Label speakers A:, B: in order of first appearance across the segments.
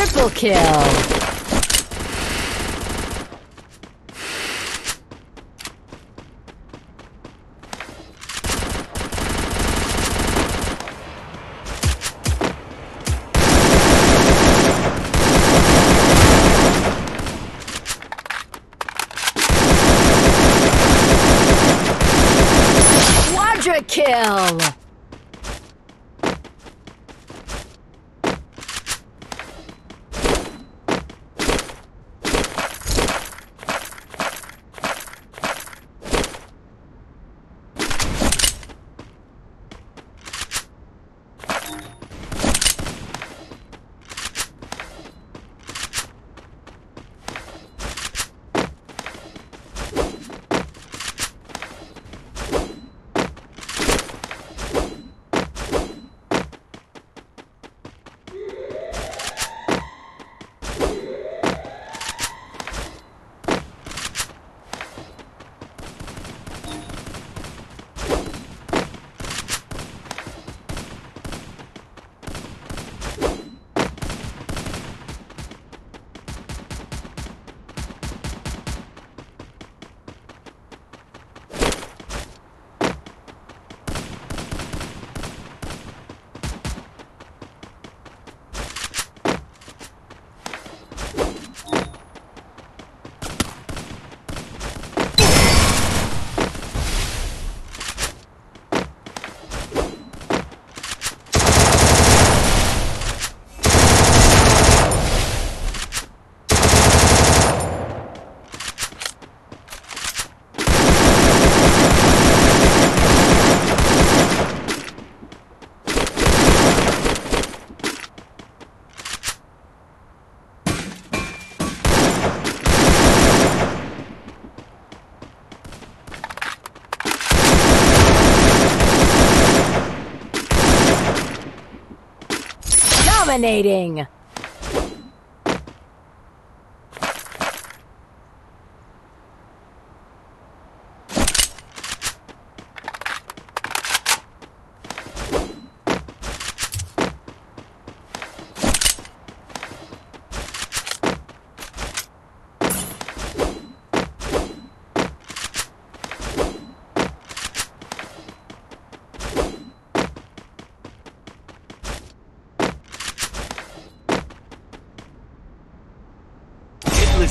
A: Triple kill! Kill! Dominating!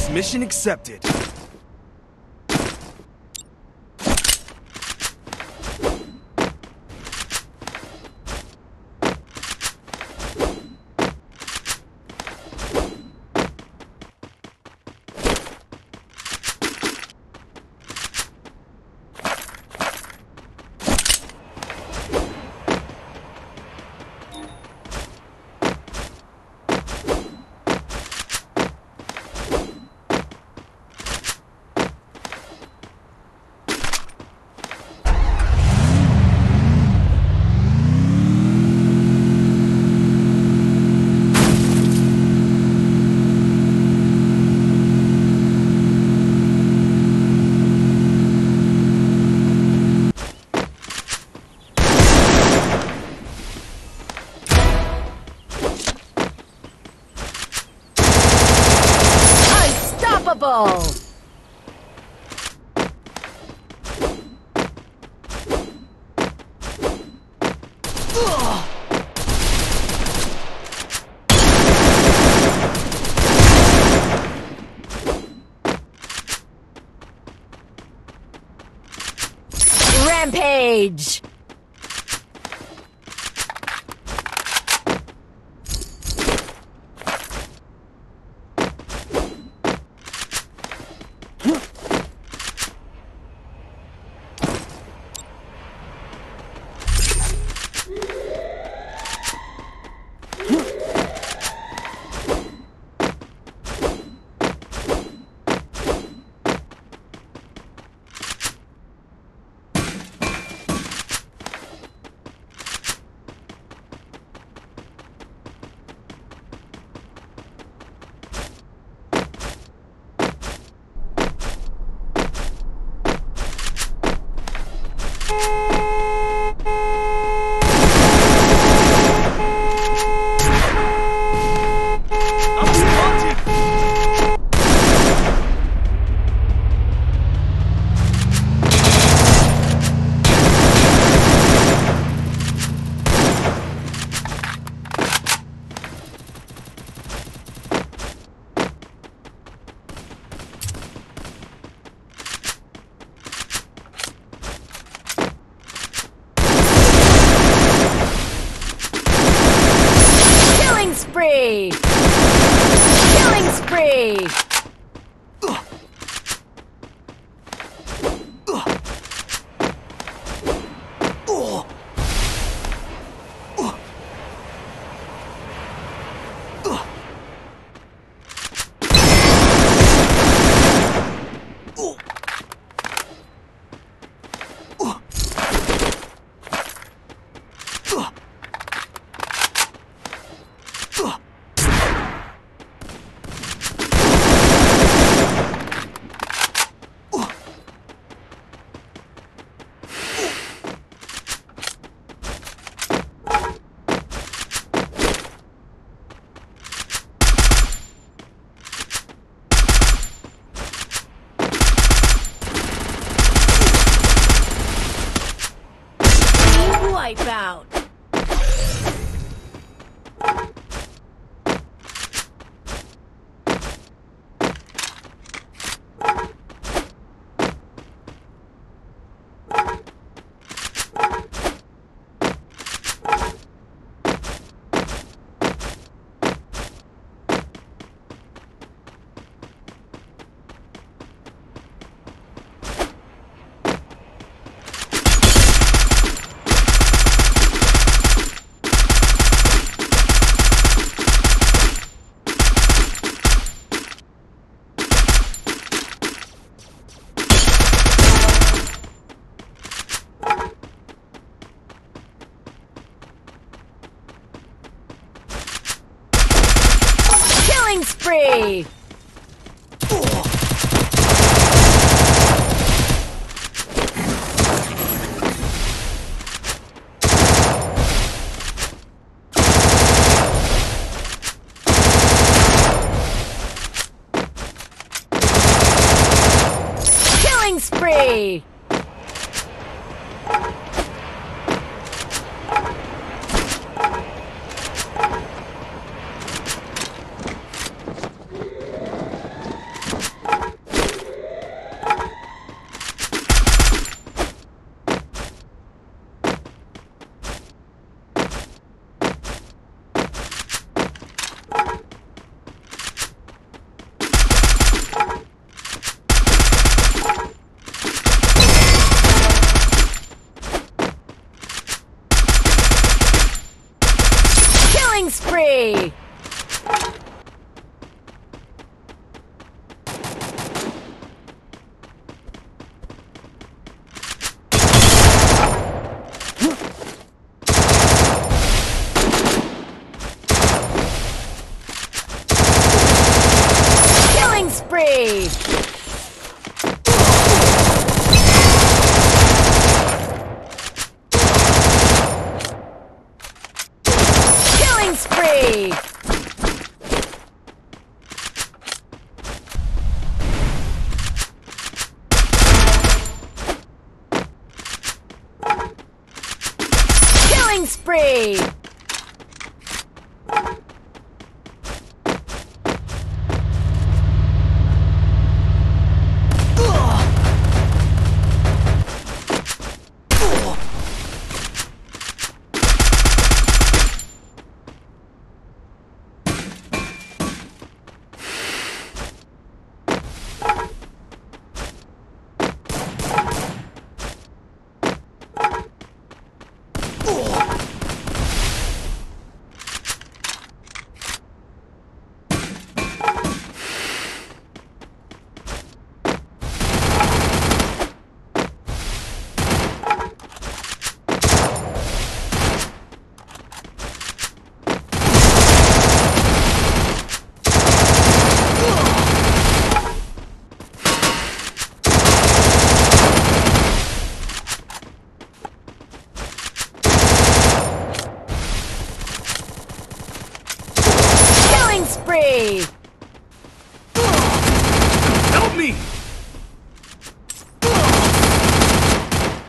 B: Mission accepted.
A: Wipeout.